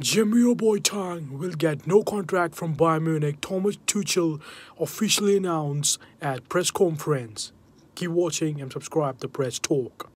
Jerome Boateng will get no contract from Bayern Munich, Thomas Tuchel officially announced at press conference. Keep watching and subscribe to Press Talk.